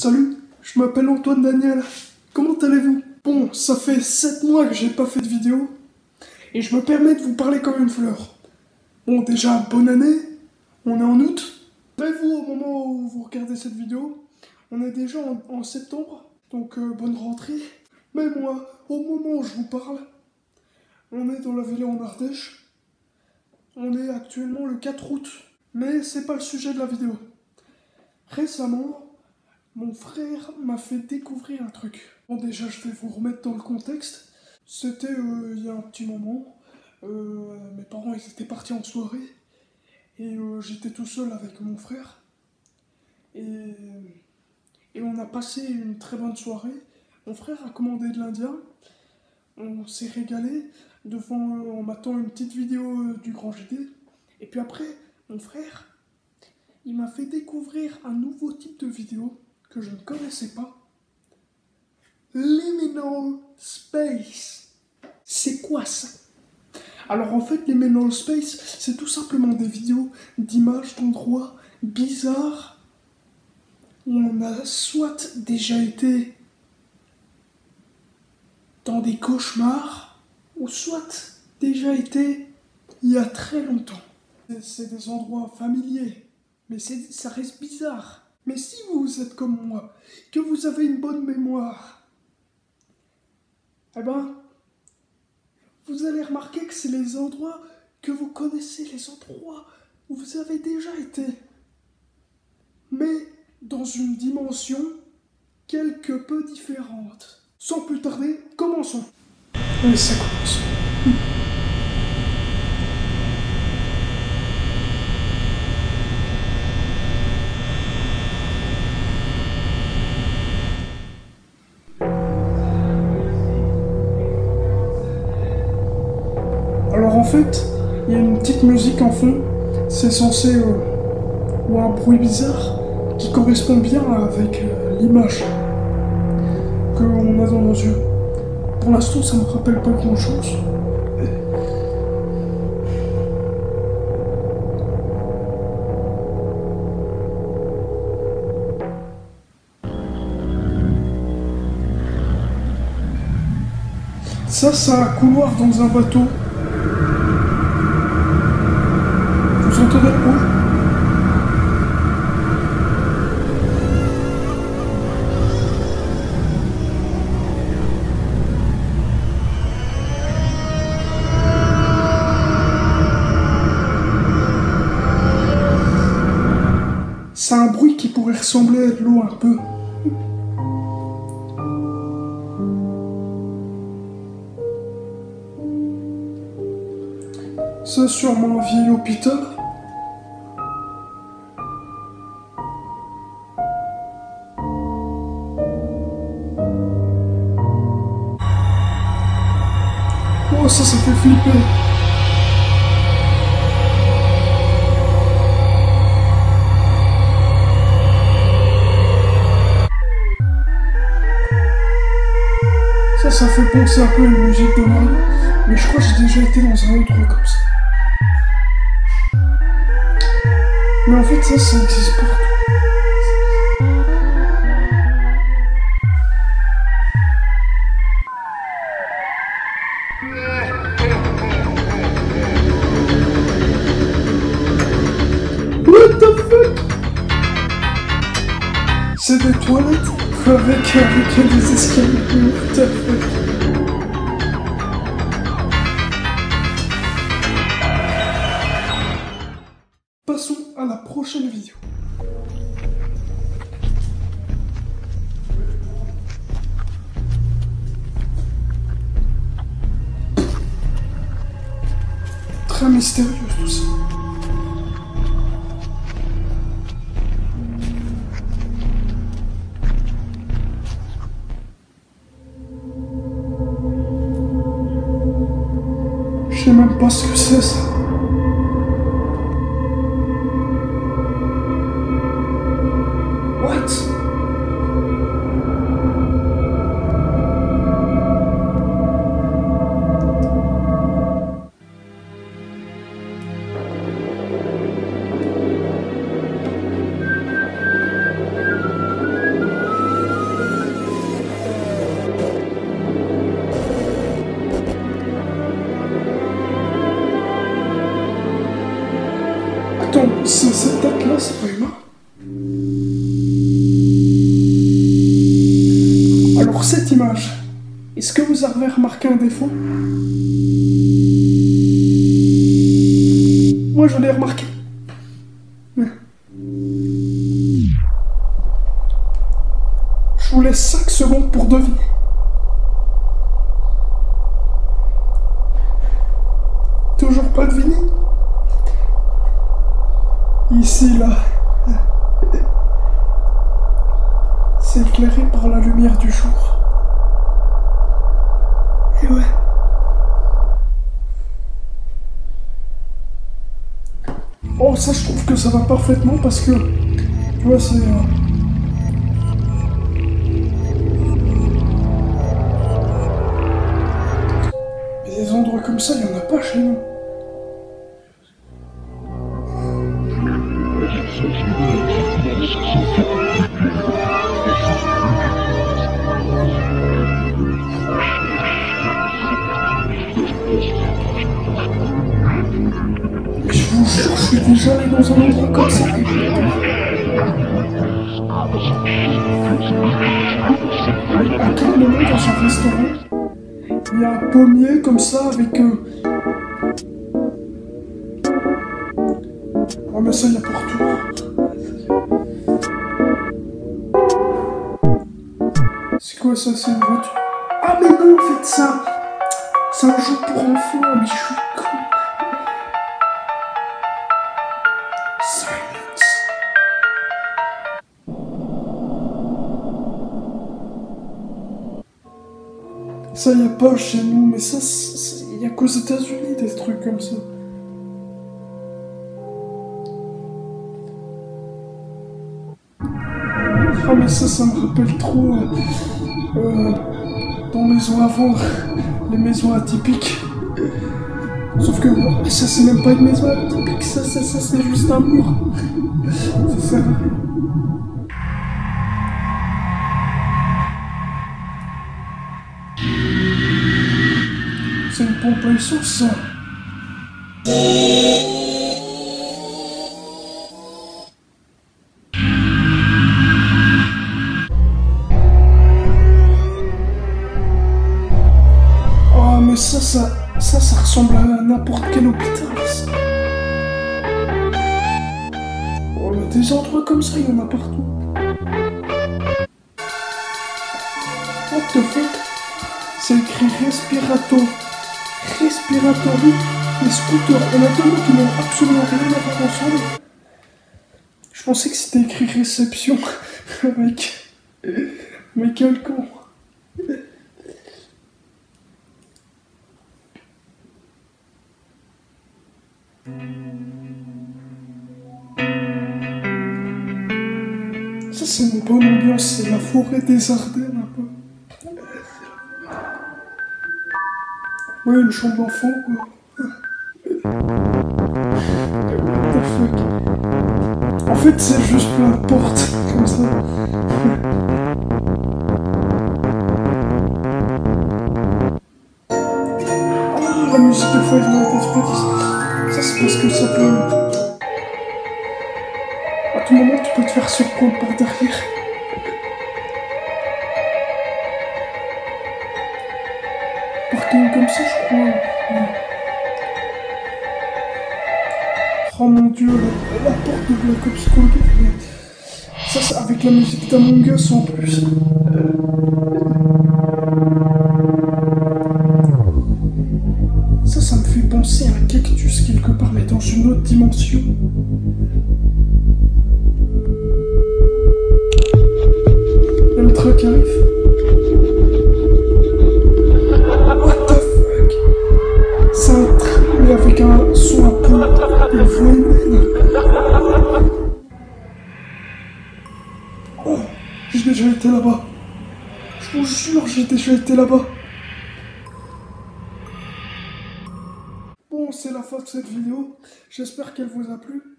Salut, je m'appelle Antoine Daniel. Comment allez-vous? Bon, ça fait 7 mois que j'ai pas fait de vidéo. Et je me permets de vous parler comme une fleur. Bon, déjà, bonne année. On est en août. vous au moment où vous regardez cette vidéo, on est déjà en, septembre. Donc, euh, bonne rentrée. Mais moi, au moment où je vous parle, on est dans la ville en Ardèche. On est actuellement le 4 août. Mais c'est pas le sujet de la vidéo. Récemment, mon frère m'a fait découvrir un truc. Bon, déjà, je vais vous remettre dans le contexte. C'était euh, il y a un petit moment. Euh, mes parents, étaient partis en soirée. Et euh, j'étais tout seul avec mon frère. Et, on a passé une très bonne soirée. Mon frère a commandé de l'Indien. On s'est régalé devant, en m'attendant une petite vidéo du Grand GD. Et puis après, mon frère, il m'a fait découvrir un nouveau type de vidéo que je ne connaissais pas. Liminal Space. C'est quoi ça? Alors en fait, Liminal Space, c'est tout simplement des vidéos d'images d'endroits bizarres où on a soit déjà été dans des cauchemars, ou soit déjà été il y a très longtemps. C'est des endroits familiers, mais ça reste bizarre. Mais si vous êtes comme moi, que vous avez une bonne mémoire, eh ben, vous allez remarquer que c'est les endroits que vous connaissez, les endroits où vous avez déjà été. Mais dans une dimension quelque peu différente. Sans plus tarder, commençons. Allez, ça commence. Fait, il y a une petite musique en fond. C'est censé. Euh, ou un bruit bizarre qui correspond bien avec euh, l'image qu'on a dans nos yeux. Pour l'instant, ça ne me rappelle pas grand chose. Ça, c'est un couloir dans un bateau. C'est un bruit qui pourrait ressembler à de l'eau un peu. C'est sûrement un vieil hôpital. Ça, ça fait penser un peu à une musique de Mario, mais je crois que j'ai déjà été dans un autre comme ça. Mais en fait, ça, ça existe partout. Avec, avec des escaliers. What the fuck Passons à la prochaine vidéo. Très mystérieux tout ça. Pas ce que c'est ça. Est-ce que vous avez remarqué un défaut? Moi je l'ai remarqué. Je vous laisse 5 secondes pour deviner. Toujours pas deviné? Ici, là. C'est éclairé par la lumière du jour. Oh, ça, je trouve que ça va parfaitement parce que, tu vois, c'est. Euh, des endroits comme ça, il n'y en a pas chez nous. Déjà allé dans un endroit comme ça. À quel moment dans un restaurant, il y a un pommier comme ça avec... Euh... Oh mais ça, il y a partout. C'est quoi ça, c'est une voiture? Ah mais non, en fait, ça... C'est un jeu pour enfants, mais je suis con. Ça y a pas chez nous, mais ça, il y a qu'aux États-Unis des trucs comme ça. Ah mais ça, ça me rappelle trop euh, euh, dans Maison avant, les maisons atypiques. Sauf que ça c'est même pas une maison atypique, ça, ça, ça c'est juste un mur. ça. C'est une à essence ça. Oh mais ça, ça, ça, ça ressemble à n'importe quel hôpital. Oh mais des endroits comme ça, il y en a partout. What the fuck? C'est écrit respirato. Respiratory et scooter. On a tellement qui n'ont absolument rien à voir ensemble. Je pensais que c'était écrit réception. Mec. Mais quel con. Ça, c'est une bonne ambiance, c'est la forêt des Ardennes Ouais, une chambre d'enfant, quoi. En fait, c'est juste plein de portes, comme ça. Oh, la musique de Five Nights at. Ça, c'est parce que ça peut... À tout moment, tu peux te faire surprendre par derrière. Comme ça, je crois. Oh mon dieu, la, la porte de Black Ops Cold. Ça, c'est avec la musique d'Among Us en plus. Ça, ça me fait penser à un cactus quelque part, mais dans une autre dimension. Le qui arrive. Train, mais avec un son un peu de voix humaine. Oh, j'ai déjà été là-bas. Je vous jure, j'ai déjà été là-bas. Bon, c'est la fin de cette vidéo. J'espère qu'elle vous a plu.